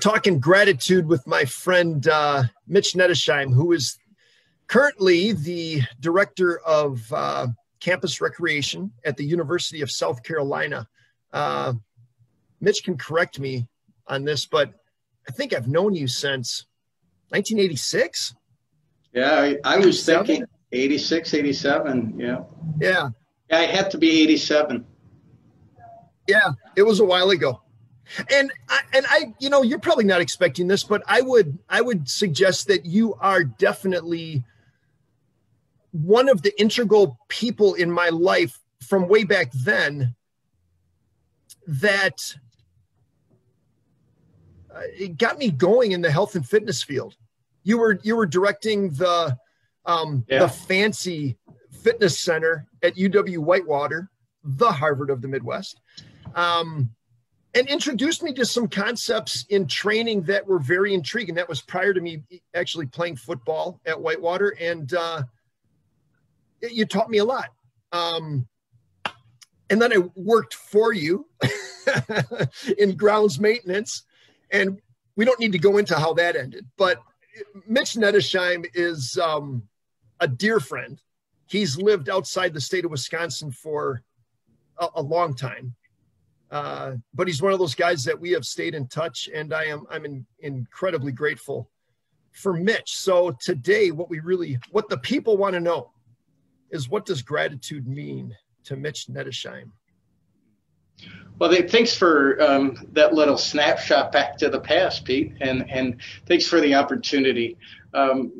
talking gratitude with my friend uh, Mitch Nettesheim, who is currently the director of uh, campus recreation at the University of South Carolina. Uh, Mitch can correct me on this, but I think I've known you since 1986. Yeah, I, I was thinking 86, 87. Yeah. Yeah. Yeah, I had to be 87. Yeah, it was a while ago. And I, and I, you know, you're probably not expecting this, but I would I would suggest that you are definitely one of the integral people in my life from way back then that uh, it got me going in the health and fitness field. You were you were directing the um, yeah. the fancy fitness center at UW Whitewater, the Harvard of the Midwest. Um, and introduced me to some concepts in training that were very intriguing. That was prior to me actually playing football at Whitewater, and uh, you taught me a lot. Um, and then I worked for you in grounds maintenance, and we don't need to go into how that ended. But Mitch Nettesheim is um, a dear friend. He's lived outside the state of Wisconsin for a, a long time uh, but he's one of those guys that we have stayed in touch, and I am I'm in, incredibly grateful for Mitch. So today, what we really what the people want to know is what does gratitude mean to Mitch Nettesheim? Well, thanks for um, that little snapshot back to the past, Pete, and and thanks for the opportunity. Um,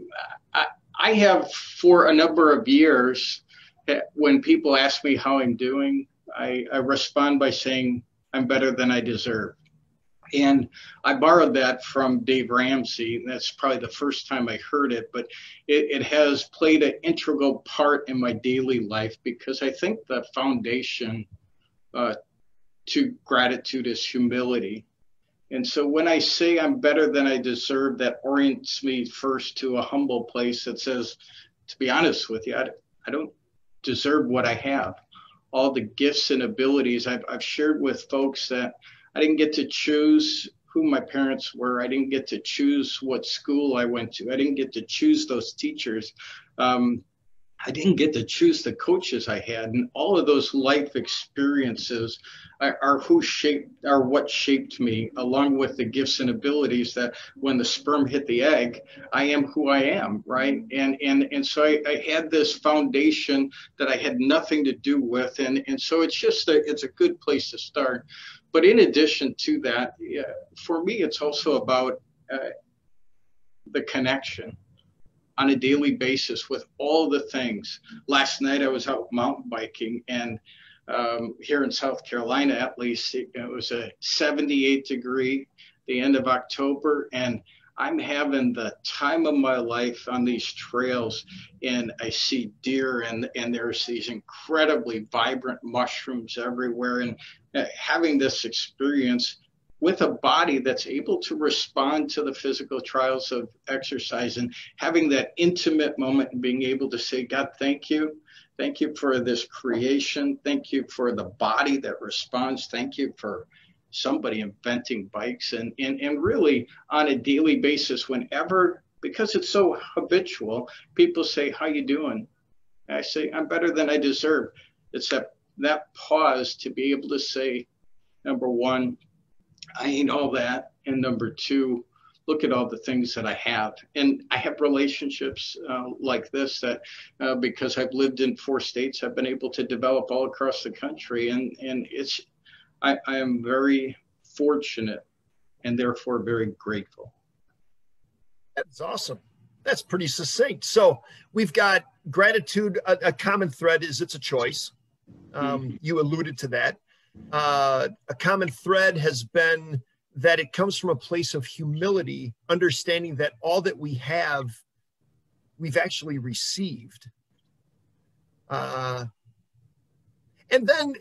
I, I have for a number of years eh, when people ask me how I'm doing, I, I respond by saying, I'm better than I deserve. And I borrowed that from Dave Ramsey. That's probably the first time I heard it, but it, it, has played an integral part in my daily life because I think the foundation uh, to gratitude is humility. And so when I say I'm better than I deserve, that orients me first to a humble place that says, to be honest with you, I, I don't deserve what I have all the gifts and abilities. I've, I've shared with folks that I didn't get to choose who my parents were. I didn't get to choose what school I went to. I didn't get to choose those teachers. Um, I didn't get to choose the coaches I had, and all of those life experiences are, are, who shaped, are what shaped me, along with the gifts and abilities that when the sperm hit the egg, I am who I am, right? And and and so I, I had this foundation that I had nothing to do with, and and so it's just a it's a good place to start. But in addition to that, for me, it's also about uh, the connection on a daily basis with all the things. Last night I was out mountain biking and um, here in South Carolina, at least, it, it was a 78 degree the end of October, and I'm having the time of my life on these trails, and I see deer, and and there's these incredibly vibrant mushrooms everywhere, and uh, having this experience with a body that's able to respond to the physical trials of exercise and having that intimate moment and being able to say, God, thank you. Thank you for this creation. Thank you for the body that responds. Thank you for somebody inventing bikes and, and, and really on a daily basis, whenever, because it's so habitual, people say, how you doing? And I say, I'm better than I deserve. It's that, that pause to be able to say, number one, I ain't all that. And number two, look at all the things that I have. And I have relationships uh, like this that, uh, because I've lived in four states, I've been able to develop all across the country. And, and it's, I, I am very fortunate and therefore very grateful. That's awesome. That's pretty succinct. So we've got gratitude. A, a common thread is it's a choice. Um, mm-hmm. You alluded to that uh, a common thread has been that it comes from a place of humility, understanding that all that we have, we've actually received. Uh, and then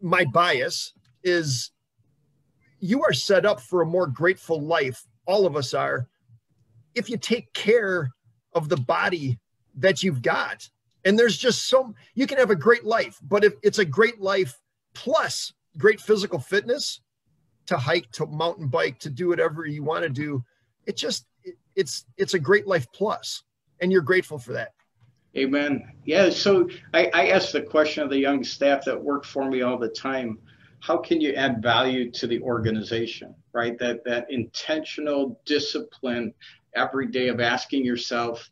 my bias is you are set up for a more grateful life. All of us are. If you take care of the body that you've got, and there's just so you can have a great life, but if it's a great life plus great physical fitness, to hike, to mountain bike, to do whatever you want to do. It just it's it's a great life plus, and you're grateful for that. Amen. Yeah. So I, I ask the question of the young staff that work for me all the time how can you add value to the organization right that that intentional discipline every day of asking yourself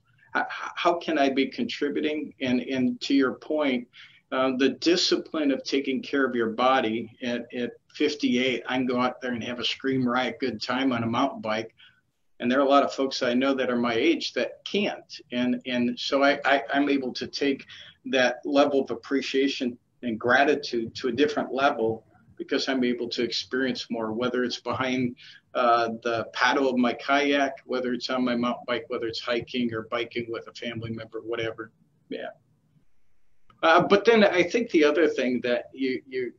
how can i be contributing and and to your point uh, the discipline of taking care of your body at, at 58 i can go out there and have a scream riot good time on a mountain bike and there are a lot of folks I know that are my age that can't, and and so I, I I'm able to take that level of appreciation and gratitude to a different level because I'm able to experience more, whether it's behind uh, the paddle of my kayak, whether it's on my mountain bike, whether it's hiking or biking with a family member, whatever. Yeah. Uh, but then I think the other thing that you you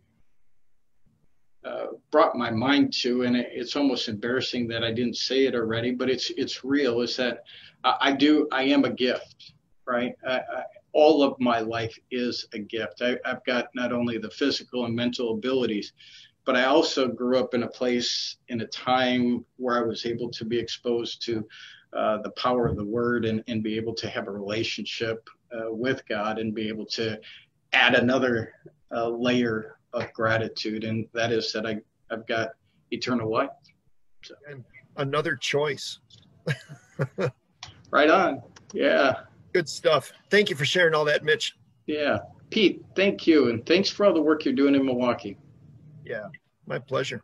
uh, brought my mind to, and it, it's almost embarrassing that I didn't say it already, but it's it's real. Is that I, I do I am a gift, right? I, all of my life is a gift. I, have got not only the physical and mental abilities, but I also grew up in a place in a time where I was able to be exposed to uh, the power of the word and, and be able to have a relationship uh, with God and be able to add another uh, layer of gratitude. And that is that I, I've got eternal life. So. And another choice. right on. Yeah. Good stuff. Thank you for sharing all that, Mitch. Yeah. Pete, thank you. And thanks for all the work you're doing in Milwaukee. Yeah, my pleasure.